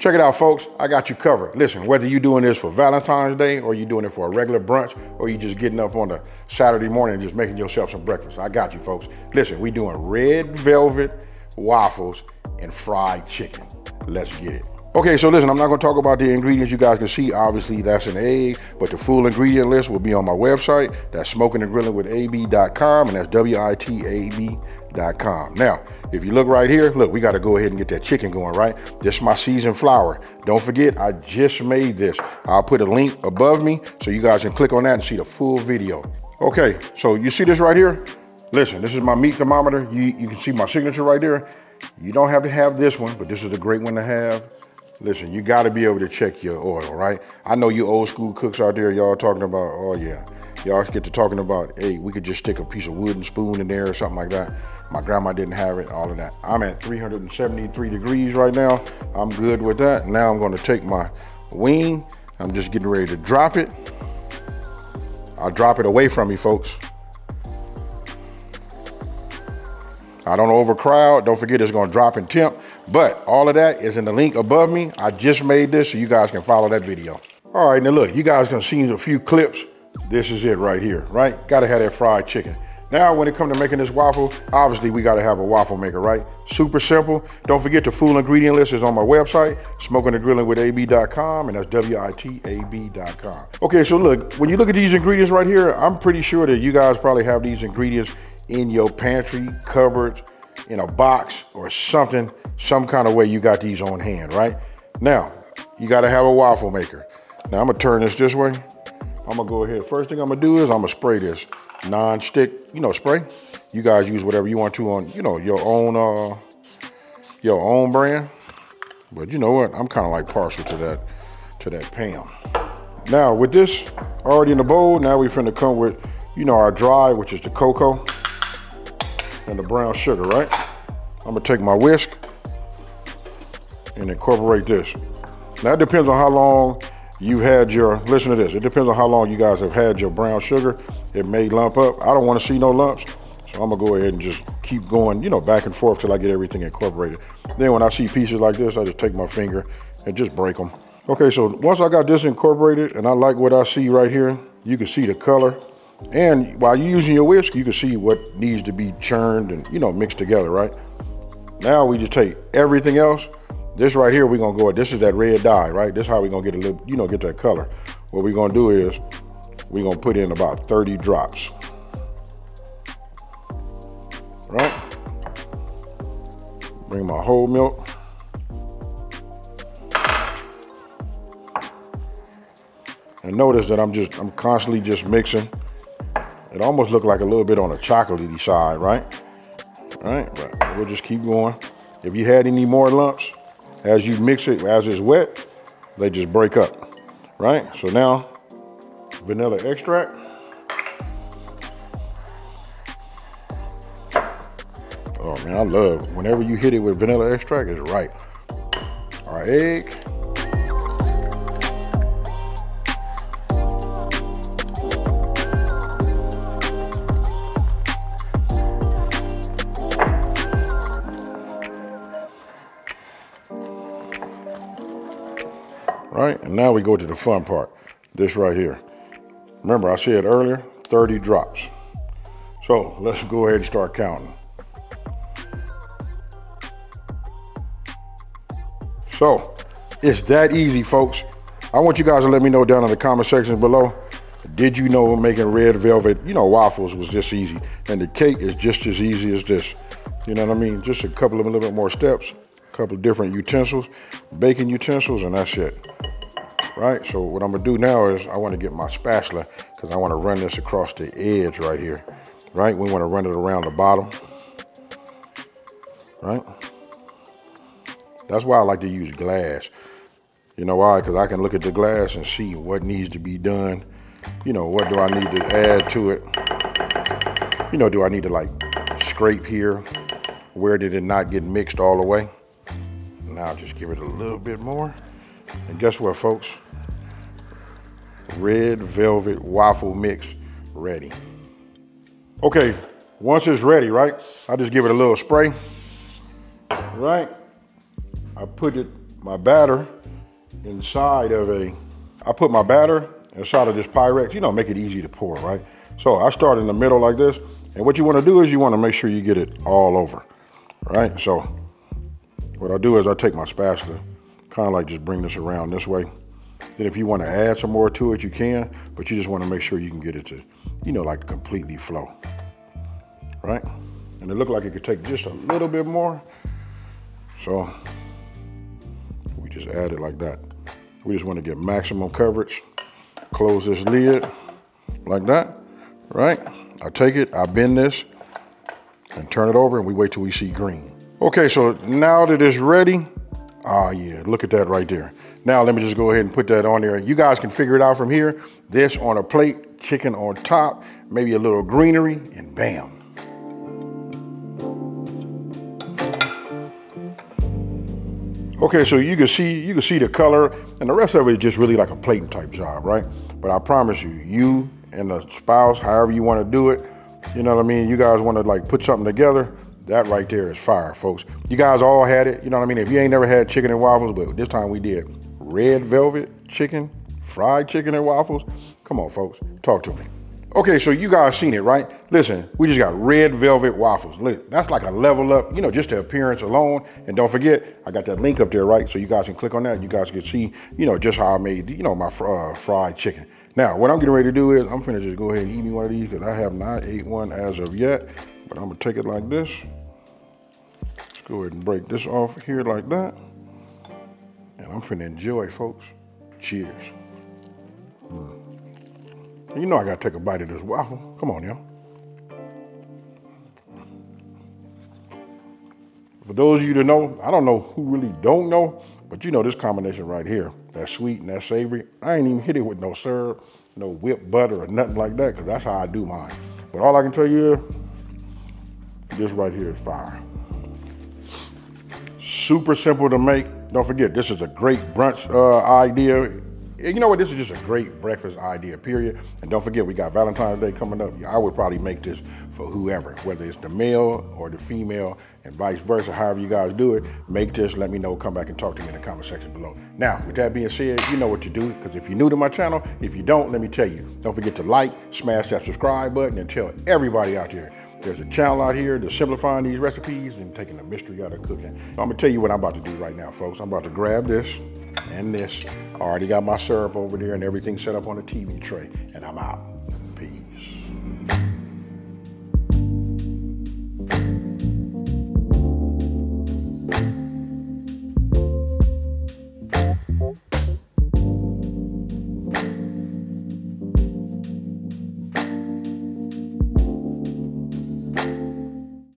Check it out, folks. I got you covered. Listen, whether you're doing this for Valentine's Day or you're doing it for a regular brunch or you're just getting up on a Saturday morning and just making yourself some breakfast, I got you, folks. Listen, we're doing red velvet waffles and fried chicken. Let's get it. Okay, so listen, I'm not gonna talk about the ingredients you guys can see. Obviously, that's an egg, but the full ingredient list will be on my website. That's smoking and grilling with AB.com, and that's W-I-T-A-B now, if you look right here, look, we got to go ahead and get that chicken going, right? This is my seasoned flour. Don't forget, I just made this. I'll put a link above me so you guys can click on that and see the full video. Okay, so you see this right here? Listen, this is my meat thermometer. You, you can see my signature right there. You don't have to have this one, but this is a great one to have. Listen, you got to be able to check your oil, right? I know you old school cooks out there, y'all talking about, oh yeah, y'all get to talking about, hey, we could just stick a piece of wooden spoon in there or something like that. My grandma didn't have it, all of that. I'm at 373 degrees right now. I'm good with that. Now I'm gonna take my wing. I'm just getting ready to drop it. I'll drop it away from me, folks. I don't overcrowd. Don't forget it's gonna drop in temp. But all of that is in the link above me. I just made this so you guys can follow that video. All right, now look, you guys can see a few clips. This is it right here, right? Gotta have that fried chicken. Now, when it comes to making this waffle, obviously we gotta have a waffle maker, right? Super simple. Don't forget the full ingredient list is on my website, smokinandgrillinwitab.com, and grilling with ab.com, and that's W-I-T-A-B.com. Okay, so look, when you look at these ingredients right here, I'm pretty sure that you guys probably have these ingredients in your pantry, cupboard, in a box or something, some kind of way you got these on hand, right? Now, you gotta have a waffle maker. Now I'm gonna turn this this way. I'm gonna go ahead. First thing I'm gonna do is I'm gonna spray this non-stick, you know, spray. You guys use whatever you want to on, you know, your own uh your own brand. But you know what? I'm kind of like partial to that to that Pam. Now with this already in the bowl, now we finna come with, you know, our dry, which is the cocoa and the brown sugar, right? I'm gonna take my whisk and incorporate this. Now it depends on how long you had your, listen to this, it depends on how long you guys have had your brown sugar. It may lump up. I don't wanna see no lumps. So I'm gonna go ahead and just keep going, you know, back and forth till I get everything incorporated. Then when I see pieces like this, I just take my finger and just break them. Okay, so once I got this incorporated and I like what I see right here, you can see the color. And while you're using your whisk, you can see what needs to be churned and, you know, mixed together, right? Now we just take everything else this right here, we're gonna go, this is that red dye, right? This is how we're gonna get a little, you know, get that color. What we're gonna do is, we're gonna put in about 30 drops. Right? Bring my whole milk. And notice that I'm just, I'm constantly just mixing. It almost looked like a little bit on the chocolatey side, right? All right, but we'll just keep going. If you had any more lumps, as you mix it, as it's wet, they just break up, right? So now, vanilla extract. Oh man, I love, whenever you hit it with vanilla extract, it's right. Our egg. Right? And now we go to the fun part, this right here. Remember I said earlier, 30 drops. So let's go ahead and start counting. So it's that easy, folks. I want you guys to let me know down in the comment section below. Did you know making red velvet, you know, waffles was just easy. And the cake is just as easy as this. You know what I mean? Just a couple of a little bit more steps, a couple of different utensils, baking utensils, and that's it right? So what I'm gonna do now is I wanna get my spatula because I wanna run this across the edge right here, right? We wanna run it around the bottom, right? That's why I like to use glass. You know why? Because I can look at the glass and see what needs to be done. You know, what do I need to add to it? You know, do I need to like scrape here? Where did it not get mixed all the way? Now just give it a little bit more. And guess what, folks? Red velvet waffle mix ready. Okay, once it's ready, right? I just give it a little spray, right? I put it my batter inside of a, I put my batter inside of this Pyrex, you know, make it easy to pour, right? So I start in the middle like this, and what you wanna do is you wanna make sure you get it all over, right? So what I do is I take my spatula, kind of like just bring this around this way. Then if you wanna add some more to it, you can, but you just wanna make sure you can get it to, you know, like completely flow, right? And it looked like it could take just a little bit more. So we just add it like that. We just wanna get maximum coverage. Close this lid like that, right? I take it, I bend this, and turn it over, and we wait till we see green. Okay, so now that it's ready, ah yeah, look at that right there. Now let me just go ahead and put that on there. You guys can figure it out from here. This on a plate, chicken on top, maybe a little greenery, and bam. Okay, so you can see you can see the color, and the rest of it is just really like a plating type job, right? But I promise you, you and the spouse, however you want to do it, you know what I mean? You guys want to like put something together, that right there is fire, folks. You guys all had it, you know what I mean? If you ain't never had chicken and waffles, but this time we did red velvet chicken, fried chicken and waffles. Come on, folks, talk to me. Okay, so you guys seen it, right? Listen, we just got red velvet waffles. Look, that's like a level up, you know, just the appearance alone. And don't forget, I got that link up there, right? So you guys can click on that. You guys can see, you know, just how I made, you know, my uh, fried chicken. Now, what I'm getting ready to do is I'm gonna just go ahead and eat me one of these because I have not ate one as of yet. But I'm gonna take it like this. Let's go ahead and break this off here like that. I'm finna enjoy, folks. Cheers. Mm. You know I gotta take a bite of this waffle. Come on, y'all. For those of you that know, I don't know who really don't know, but you know this combination right here, that sweet and that savory, I ain't even hit it with no syrup, no whipped butter or nothing like that, because that's how I do mine. But all I can tell you is, this right here is fire. Super simple to make. Don't forget, this is a great brunch uh, idea you know what? This is just a great breakfast idea, period. And don't forget, we got Valentine's Day coming up. I would probably make this for whoever, whether it's the male or the female, and vice versa. However you guys do it, make this. Let me know. Come back and talk to me in the comment section below. Now, with that being said, you know what to do. Because if you're new to my channel, if you don't, let me tell you. Don't forget to like, smash that subscribe button, and tell everybody out there there's a channel out here that's simplifying these recipes and taking the mystery out of cooking. So I'm gonna tell you what I'm about to do right now, folks. I'm about to grab this and this. I already got my syrup over there and everything set up on the TV tray, and I'm out.